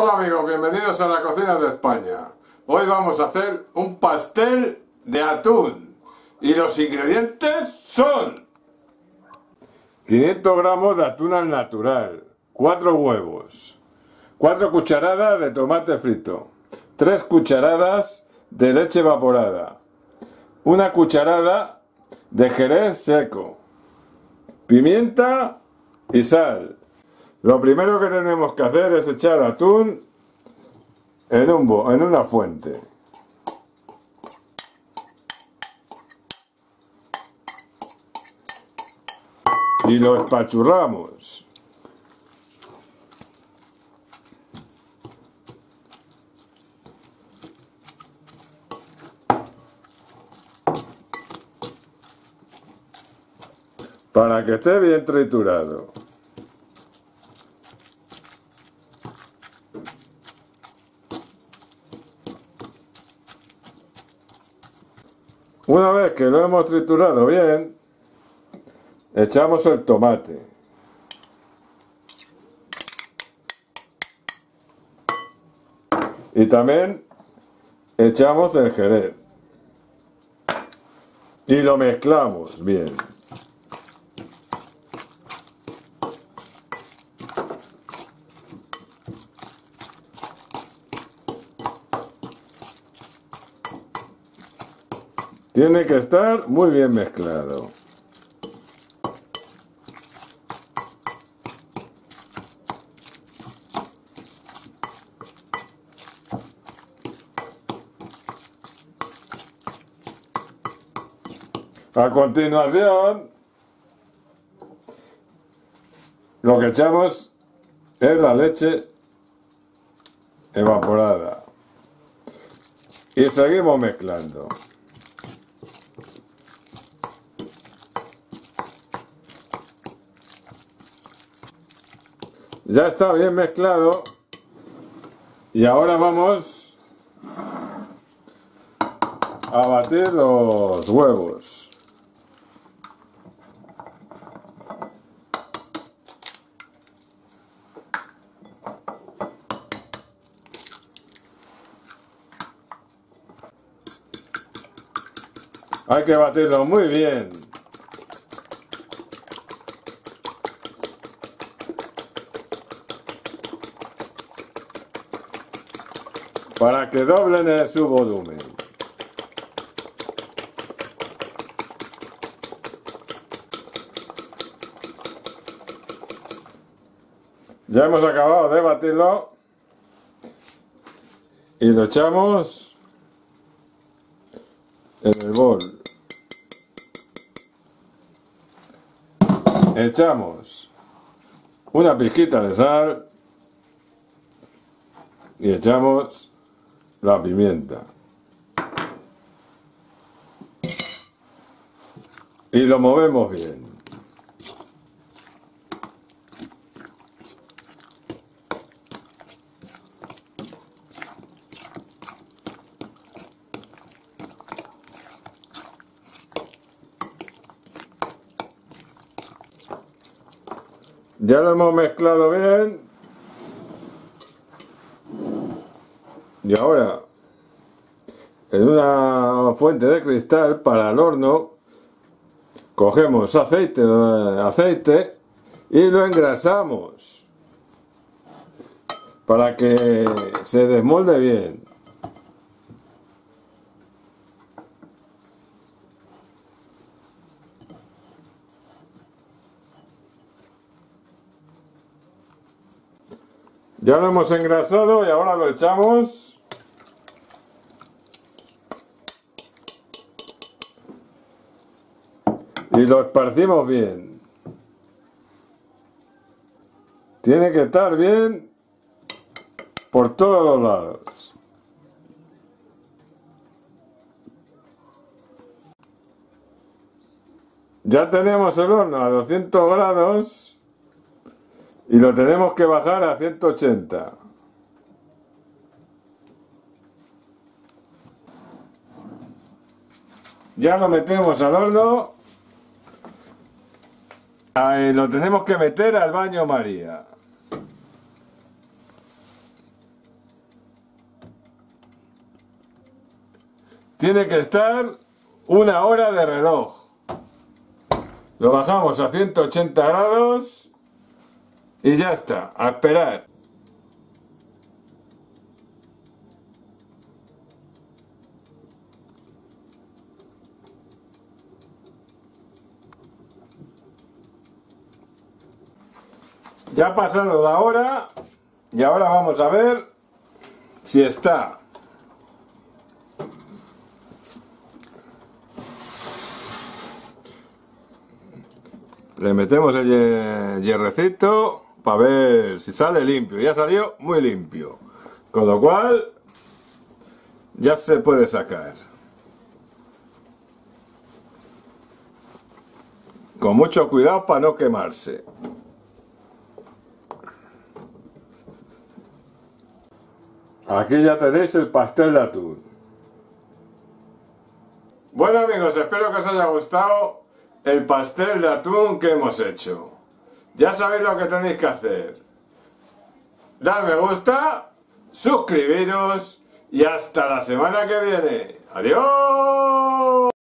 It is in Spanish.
Hola amigos, bienvenidos a la cocina de España. Hoy vamos a hacer un pastel de atún. Y los ingredientes son 500 gramos de atún al natural, 4 huevos, 4 cucharadas de tomate frito, 3 cucharadas de leche evaporada, una cucharada de jerez seco, pimienta y sal. Lo primero que tenemos que hacer es echar atún en, un en una fuente. Y lo espachurramos. Para que esté bien triturado. Una vez que lo hemos triturado bien, echamos el tomate. Y también echamos el jerez. Y lo mezclamos bien. Tiene que estar muy bien mezclado. A continuación, lo que echamos es la leche evaporada. Y seguimos mezclando. Ya está bien mezclado. Y ahora vamos a batir los huevos. Hay que batirlo muy bien. Para que doblen su volumen. Ya hemos acabado de batirlo y lo echamos en el bol. Echamos una pizquita de sal y echamos la pimienta. Y lo movemos bien. Ya lo hemos mezclado bien Y ahora, en una fuente de cristal para el horno, cogemos aceite, aceite y lo engrasamos para que se desmolde bien. Ya lo hemos engrasado y ahora lo echamos y lo esparcimos bien. Tiene que estar bien por todos los lados. Ya tenemos el horno a 200 grados y lo tenemos que bajar a 180. Ya lo metemos al horno lo tenemos que meter al baño María. Tiene que estar una hora de reloj. Lo bajamos a 180 grados y ya está, a esperar. Ya ha pasado la hora y ahora vamos a ver si está. Le metemos el hierrecito para ver si sale limpio. Ya salió muy limpio. Con lo cual ya se puede sacar. Con mucho cuidado para no quemarse. Aquí ya tenéis el pastel de atún. Bueno amigos, espero que os haya gustado el pastel de atún que hemos hecho. Ya sabéis lo que tenéis que hacer. Dar me gusta, suscribiros y hasta la semana que viene. ¡Adiós!